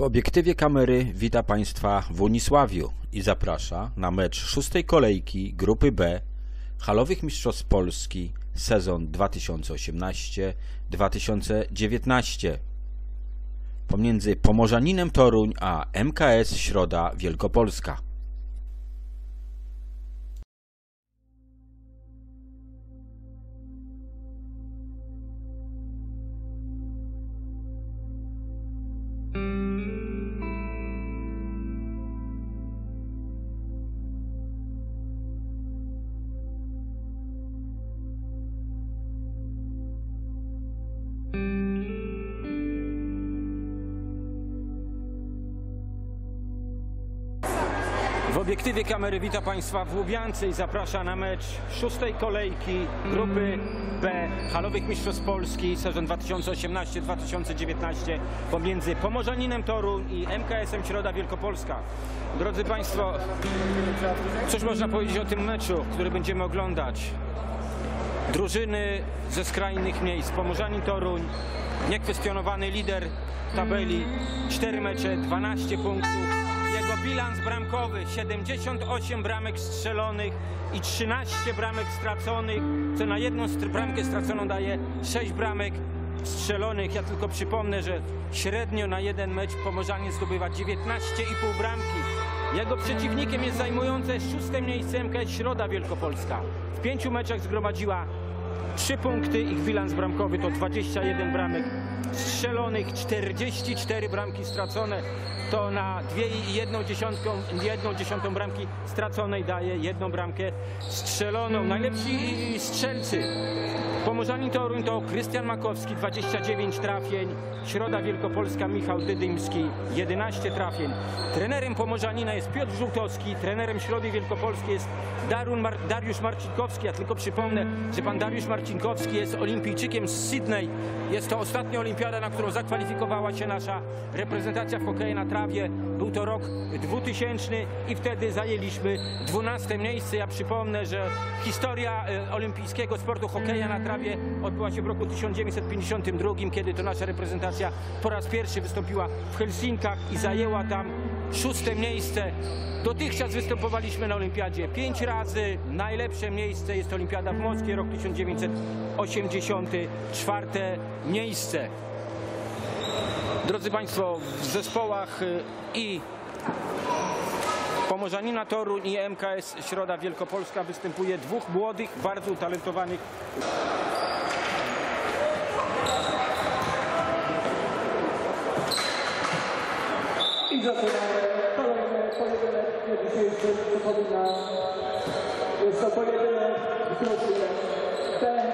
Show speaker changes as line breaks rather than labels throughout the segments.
W obiektywie kamery wita Państwa w Unisławiu i zaprasza na mecz szóstej kolejki grupy B Halowych Mistrzostw Polski sezon 2018-2019 pomiędzy Pomorzaninem Toruń a MKS Środa Wielkopolska. Kamery wita Państwa w Łubiance i zaprasza na mecz szóstej kolejki grupy B Halowych Mistrzostw Polski sezon 2018-2019 pomiędzy Pomorzaninem Toruń i MKS-em Środa Wielkopolska. Drodzy Państwo, cóż można powiedzieć o tym meczu, który będziemy oglądać? Drużyny ze skrajnych miejsc. Pomorzanin Toruń, niekwestionowany lider tabeli, 4 mecze, 12 punktów. Bilans bramkowy 78 bramek strzelonych i 13 bramek straconych, co na jedną bramkę straconą daje 6 bramek strzelonych. Ja tylko przypomnę, że średnio na jeden mecz Pomorzanie zdobywa 19,5 bramki. Jego przeciwnikiem jest zajmujące szóste miejsce MKS Środa Wielkopolska. W pięciu meczach zgromadziła 3 punkty, ich bilans bramkowy to 21 bramek strzelonych, 44 bramki stracone. To na 2,1 dziesiątką, jedną dziesiątą bramki straconej daje jedną bramkę strzeloną. Najlepsi strzelcy Pomorzanin Toruń to Krystian Makowski, 29 trafień, Środa Wielkopolska Michał Dydymski, 11 trafień. Trenerem Pomorzanina jest Piotr Żółtowski, trenerem Środy Wielkopolskiej jest Mar Dariusz Marcinkowski. Ja tylko przypomnę, że pan Dariusz Marcinkowski jest olimpijczykiem z Sydney. Jest to ostatnia olimpiada, na którą zakwalifikowała się nasza reprezentacja w hokeju na trawie. Był to rok 2000 i wtedy zajęliśmy 12 miejsce. Ja przypomnę, że historia e, olimpijskiego sportu hokeja na trawie odbyła się w roku 1952, kiedy to nasza reprezentacja po raz pierwszy wystąpiła w Helsinkach i zajęła tam szóste miejsce. Dotychczas występowaliśmy na olimpiadzie pięć razy. Najlepsze miejsce jest olimpiada w Moskwie, rok 1984 miejsce. Drodzy Państwo, w zespołach y, i Pomorzanina Toruń i MKS Środa Wielkopolska występuje dwóch młodych, bardzo utalentowanych
I zaczynamy kolejny pojedynek na dzisiejszym przypomina. Jest to pojedynek w grupie B.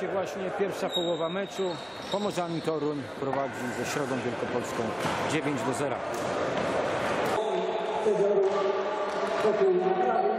Się właśnie pierwsza połowa meczu. Pomorzany Toruń prowadzi ze Środą Wielkopolską 9 do 0.
Tygoru, pokój prawy.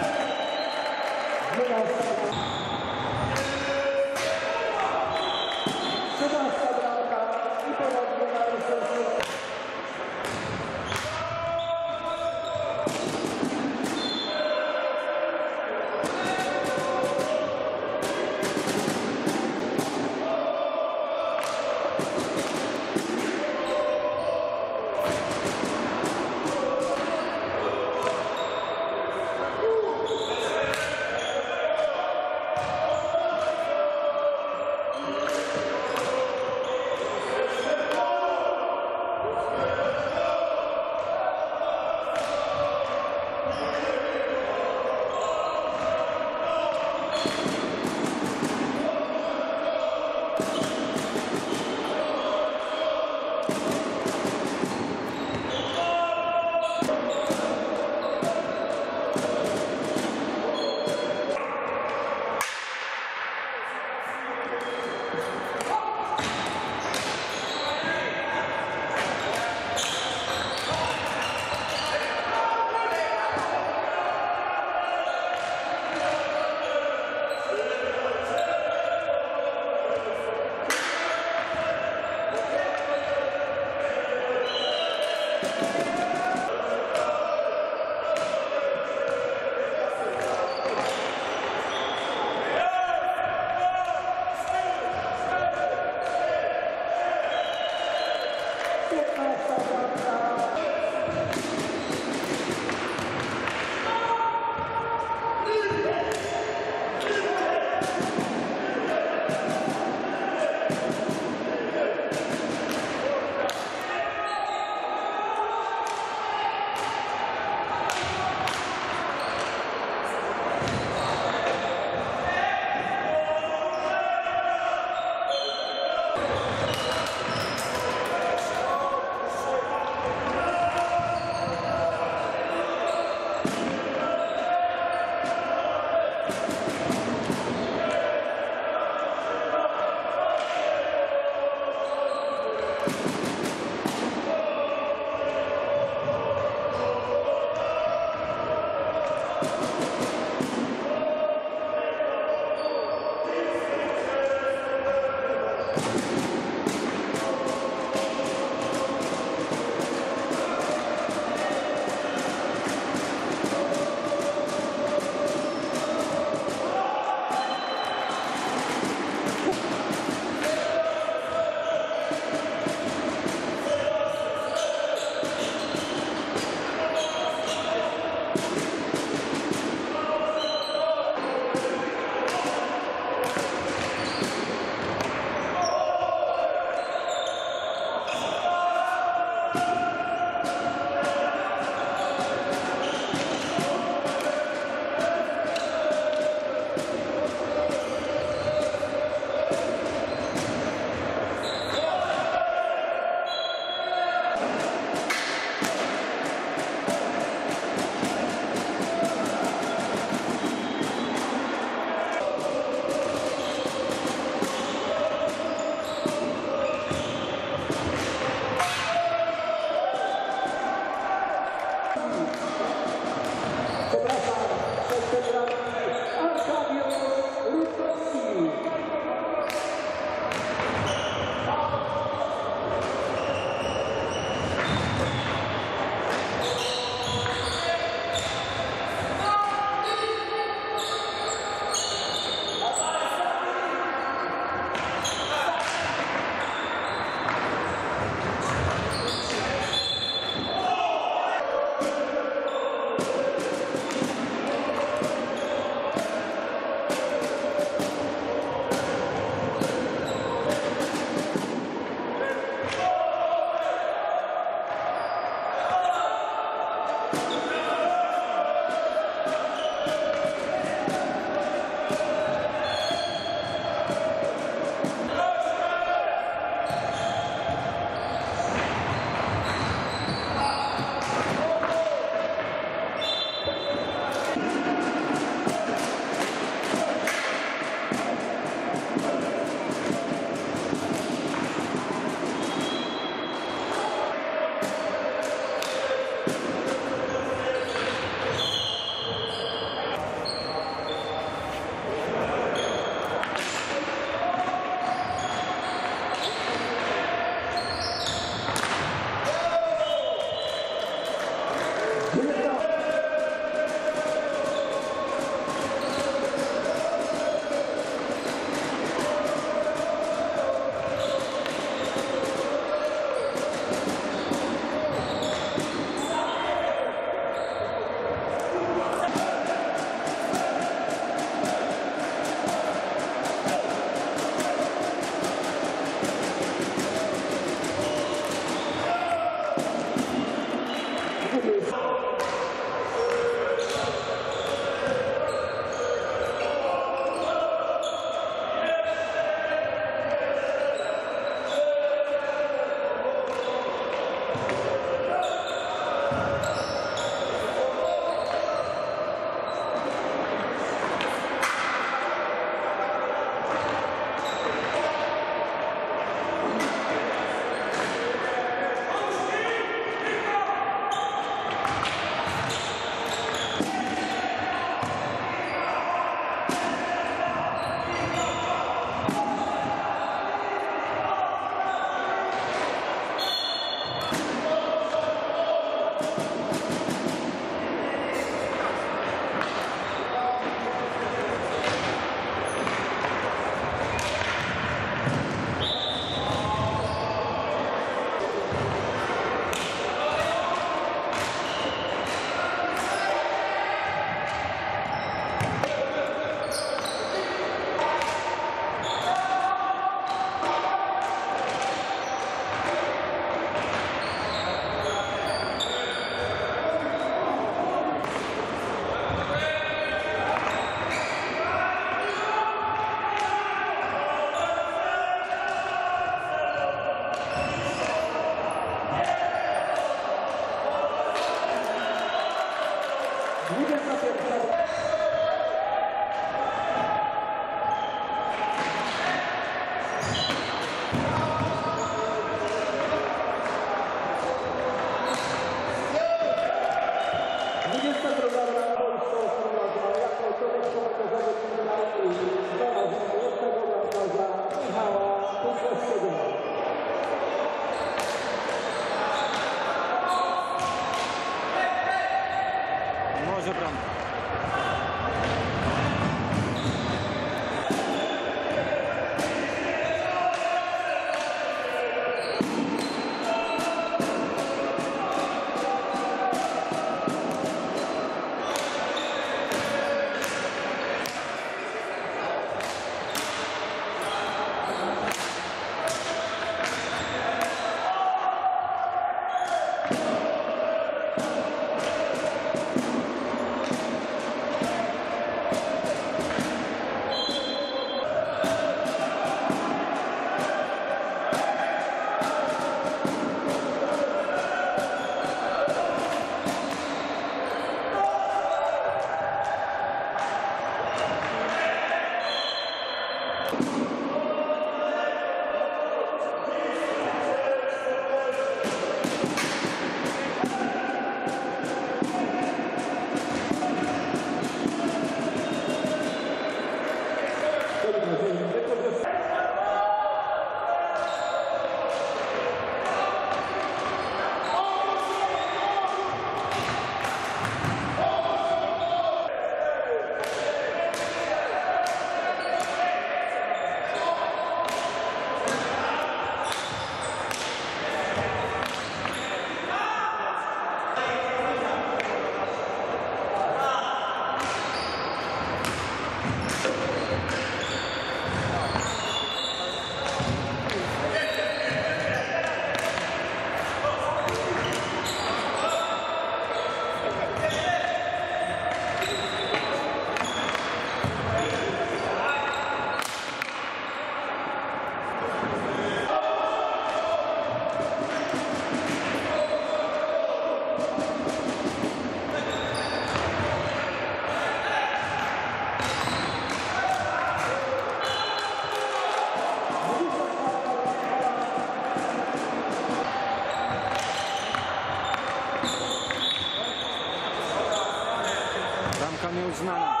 Гризмана.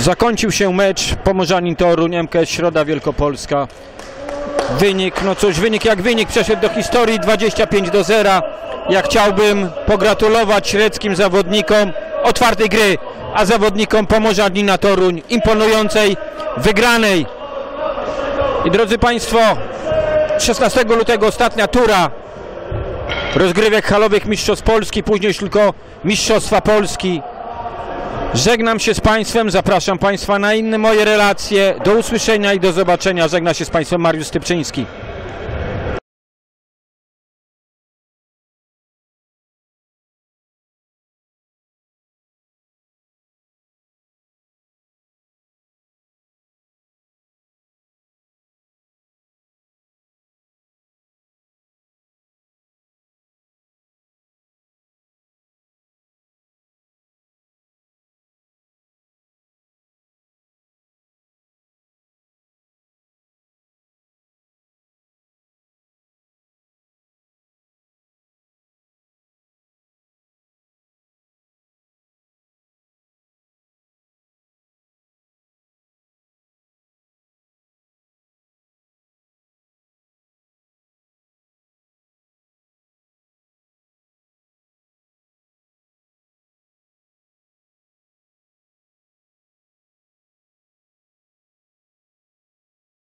Zakończył się mecz Pomorzanin Toruń, MKS Środa Wielkopolska. Wynik, no cóż, wynik jak wynik, przeszedł do historii 25 do 0. Ja chciałbym pogratulować średzkim zawodnikom otwartej gry, a zawodnikom Pomorzanina Toruń imponującej wygranej. I drodzy Państwo, 16 lutego ostatnia tura rozgrywek halowych Mistrzostw Polski, później już tylko Mistrzostwa Polski. Żegnam się z Państwem, zapraszam Państwa na inne moje relacje. Do usłyszenia i do zobaczenia. Żegna się z Państwem Mariusz Stypczyński.